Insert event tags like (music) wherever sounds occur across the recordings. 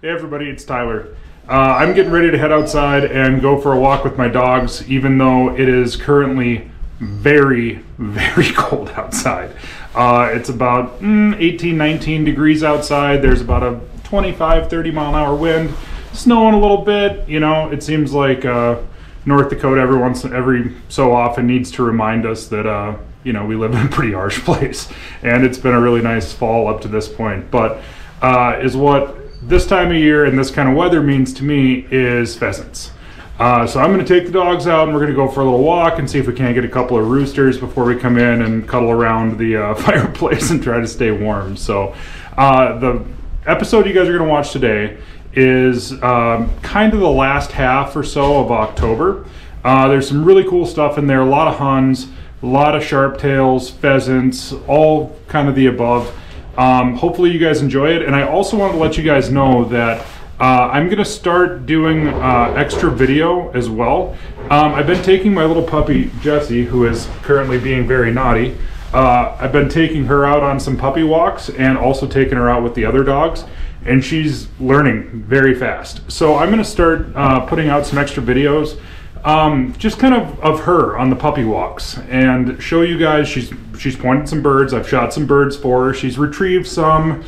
Hey everybody, it's Tyler. Uh, I'm getting ready to head outside and go for a walk with my dogs, even though it is currently very, (laughs) very cold outside. Uh, it's about mm, 18, 19 degrees outside. There's about a 25, 30 mile an hour wind. Snowing a little bit. You know, it seems like uh, North Dakota every once, every so often needs to remind us that uh, you know we live in a pretty harsh (laughs) place, and it's been a really nice fall up to this point. But uh, is what this time of year and this kind of weather means to me is pheasants. Uh, so I'm going to take the dogs out and we're going to go for a little walk and see if we can't get a couple of roosters before we come in and cuddle around the uh, (laughs) fireplace and try to stay warm. So uh, the episode you guys are going to watch today is um, kind of the last half or so of October. Uh, there's some really cool stuff in there, a lot of huns, a lot of sharp tails, pheasants, all kind of the above. Um, hopefully you guys enjoy it. And I also want to let you guys know that uh, I'm to start doing uh, extra video as well. Um, I've been taking my little puppy, Jessie, who is currently being very naughty. Uh, I've been taking her out on some puppy walks and also taking her out with the other dogs. And she's learning very fast. So I'm to start uh, putting out some extra videos um, just kind of of her on the puppy walks and show you guys she's she's pointed some birds. I've shot some birds for her. She's retrieved some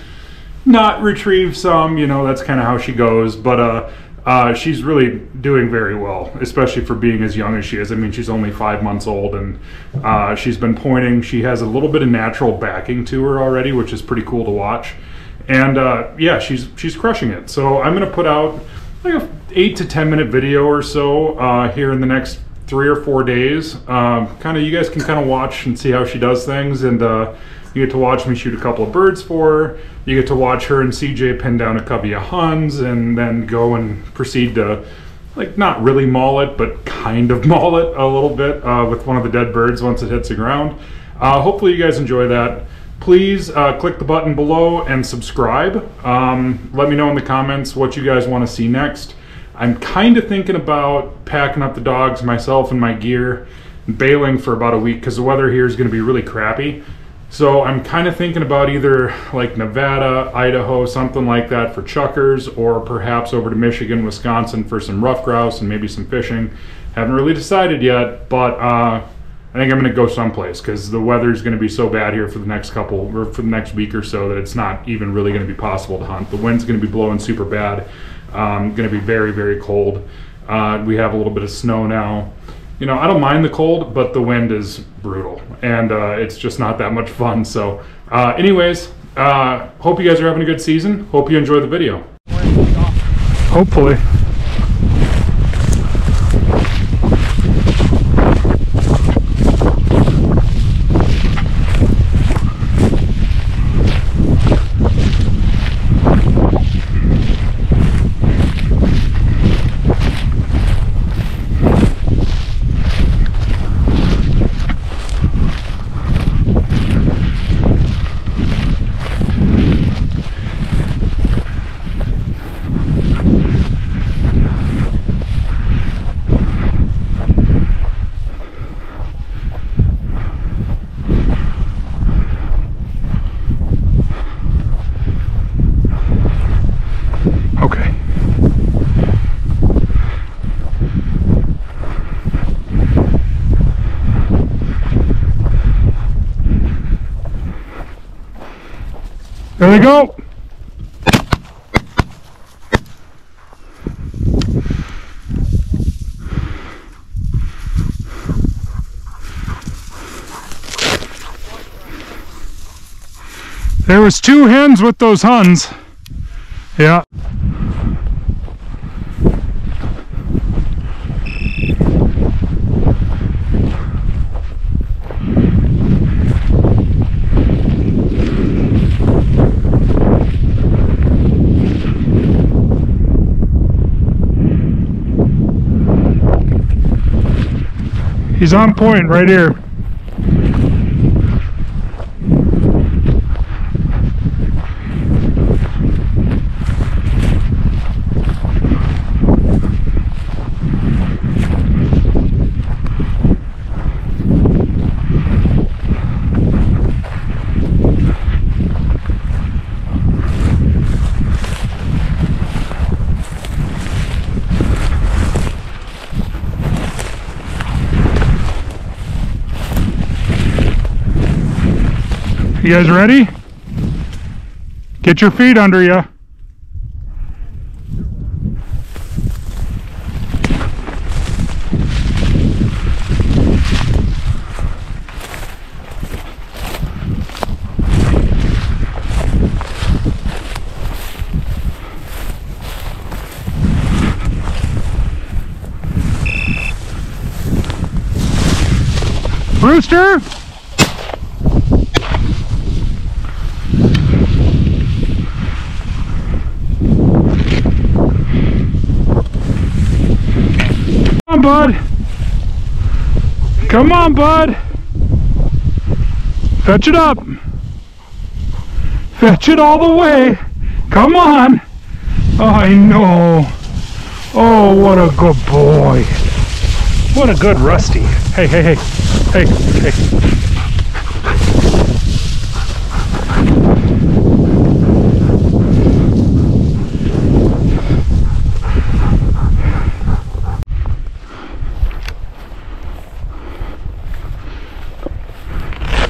not retrieved some you know that's kind of how she goes. But uh, uh, she's really doing very well especially for being as young as she is. I mean she's only five months old and uh, she's been pointing. She has a little bit of natural backing to her already which is pretty cool to watch. And uh, yeah she's she's crushing it. So i'm going to put out like a eight to ten minute video or so uh, here in the next three or four days. Um, kind of, you guys can kind of watch and see how she does things, and uh, you get to watch me shoot a couple of birds for her. You get to watch her and CJ pin down a covey of huns, and then go and proceed to like not really maul it, but kind of (laughs) maul it a little bit uh, with one of the dead birds once it hits the ground. Uh, hopefully, you guys enjoy that please uh, click the button below and subscribe. Um, let me know in the comments what you guys want to see next. I'm kind of thinking about packing up the dogs, myself, and my gear, bailing for about a week because the weather here is going to be really crappy. So I'm kind of thinking about either like Nevada, Idaho, something like that for chukars, or perhaps over to Michigan, Wisconsin for some ruffed grouse and maybe some fishing. Haven't really decided yet, but uh, I think I'm going to go someplace because the weather is going to be so bad here for the next couple or for the next week or so that it's not even really going to be possible to hunt. The wind's going to be blowing super bad. Um, going to be very, very cold. Uh, we have a little bit of snow now. You know, I don't mind the cold, but the wind is brutal, and uh, it's just not that much fun. So, uh, anyways, uh, hope you guys are having a good season. Hope you enjoy the video. Hopefully. There go. There was two hens with those huns. Yeah. He's on point right here. You guys ready? Get your feet under you. Rooster! Bud. Come on, bud. Fetch it up. Fetch it all the way. Come on. I know. Oh, what a good boy. What a good Rusty. Hey, hey, hey. Hey, hey.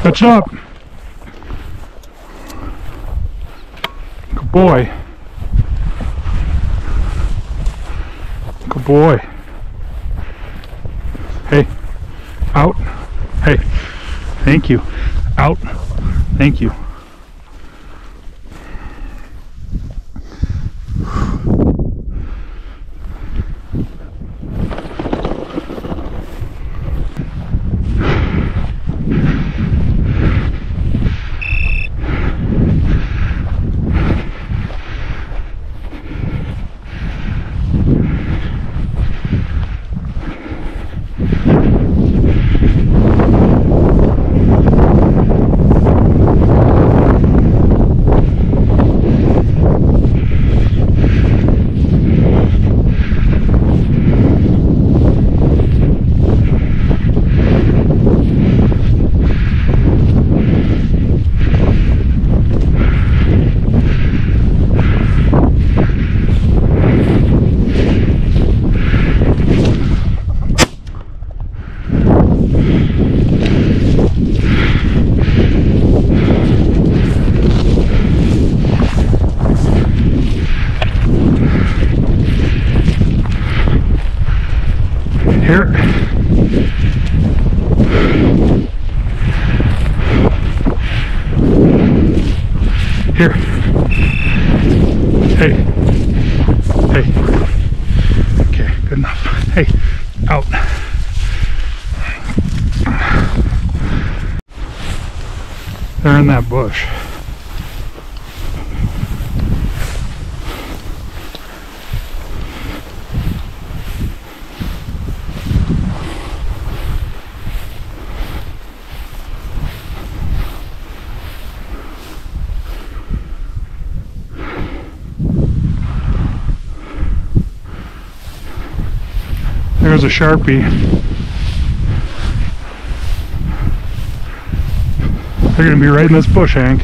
Fetch up. Good boy. Good boy. Hey, out. Hey, thank you. Out. Thank you. Here. Here. Hey. Hey. Okay, good enough. Hey, out. They're in that bush. There's a Sharpie. They're gonna be right in this bush, Hank.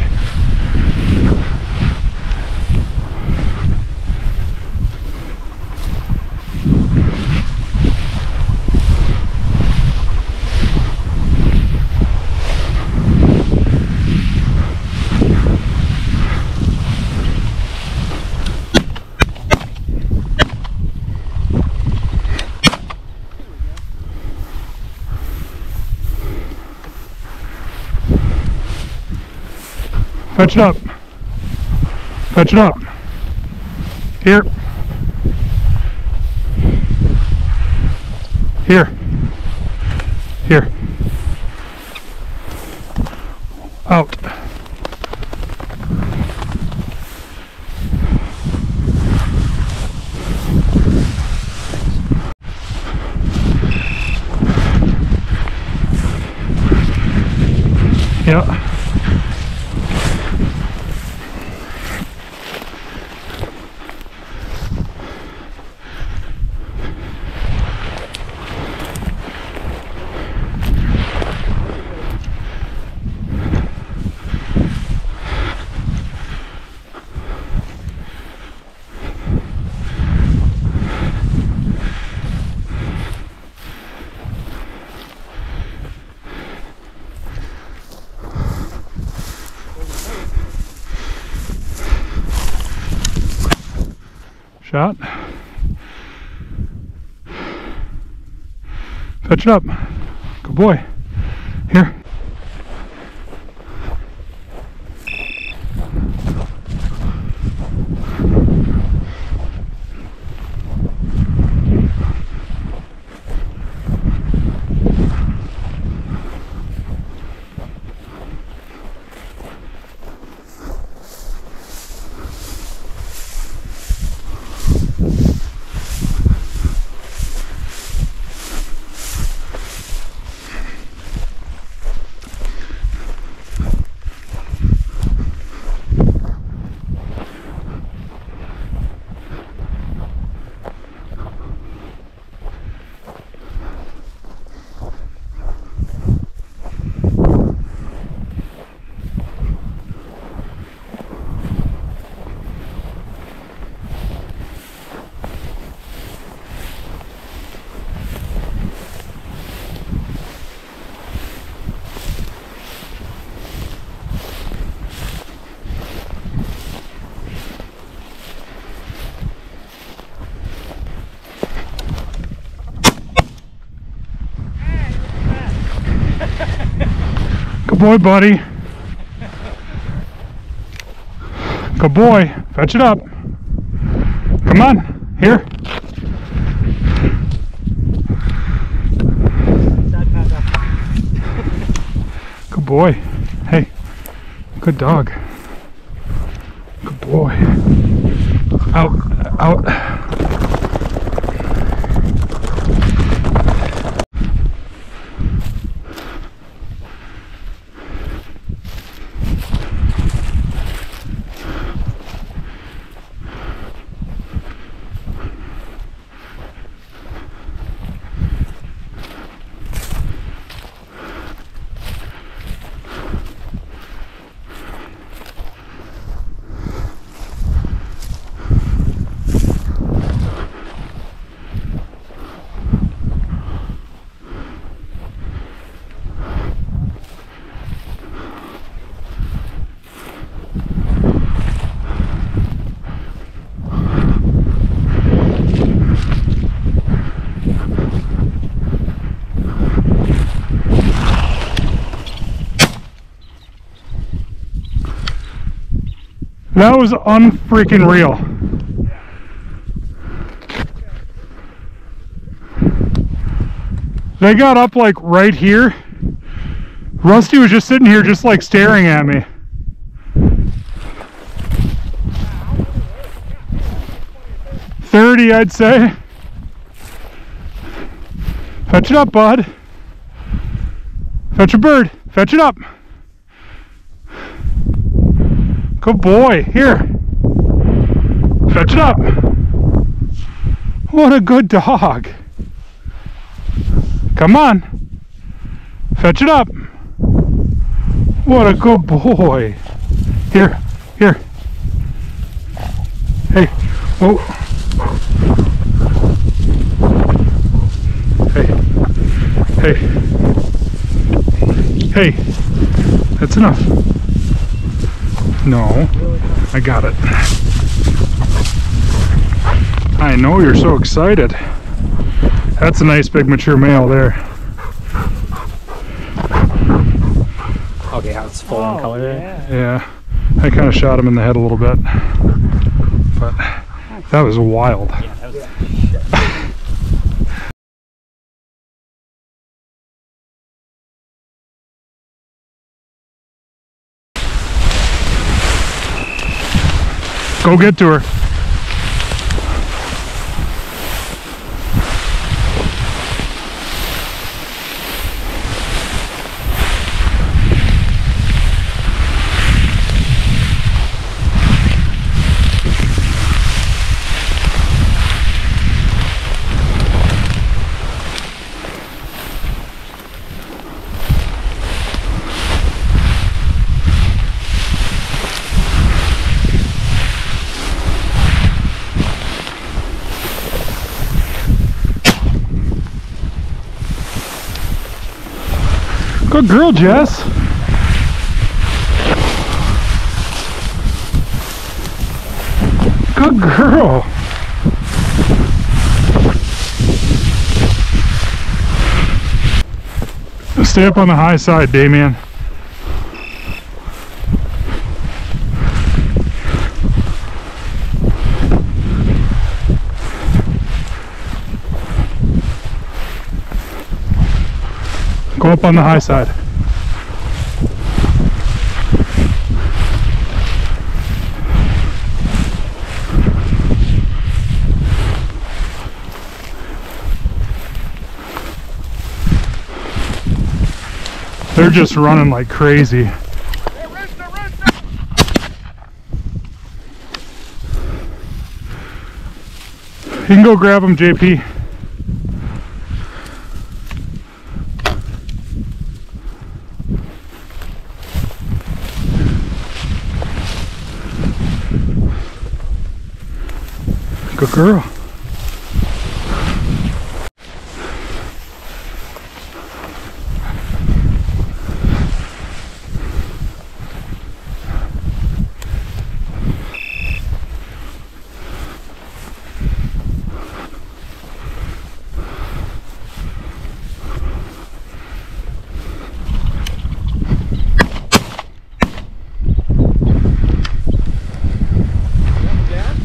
Fetch it up. Fetch it up. Here. Here. Here. Out. Shot. Fetch it up. Good boy. Here. Good boy, buddy. Good boy. Fetch it up. Come on. Here. Good boy. Hey. Good dog. Good boy. Out. Out. That was unfreaking real. They got up like right here. Rusty was just sitting here just like staring at me. Thirty, I'd say. Fetch it up, bud. Fetch a bird. Fetch it up. Good boy. Here. Fetch it up. What a good dog. Come on. Fetch it up. What a good boy. Here. Here. Hey. Whoa. Hey. Hey. Hey. That's enough. No, I got it. I know you're so excited. That's a nice big mature male there. Okay, how it's full in oh, color there. Yeah, I kind of shot him in the head a little bit, but that was wild. Yeah, Go get to her. Good girl, Jess. Good girl. Stay up on the high side, Damian. Go up on the high side. They're just running like crazy. You can go grab them, JP. Girl.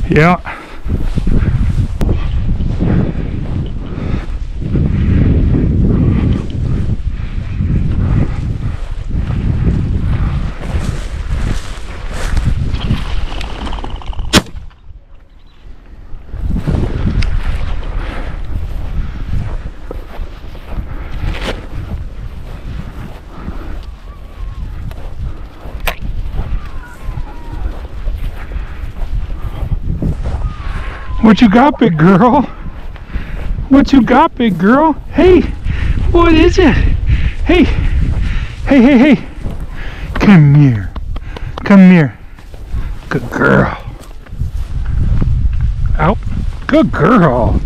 Yeah. What you got, big girl? What you got, big girl? Hey, what is it? Hey, hey, hey, hey. Come here. Come here. Good girl. Out. Good girl.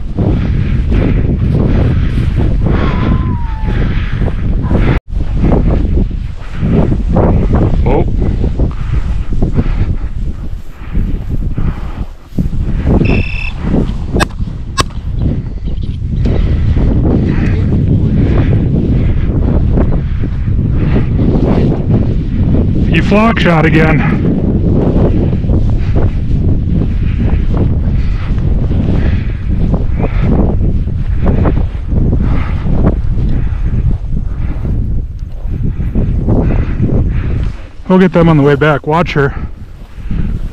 You shot again. We'll get them on the way back. Watch her.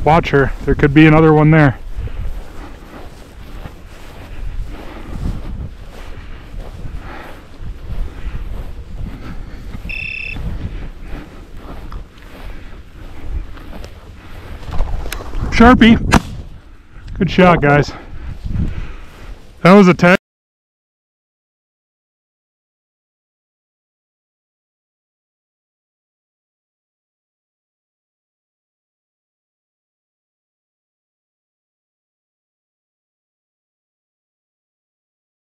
Watch her. There could be another one there. Sharpie. Good shot, guys. That was a tag.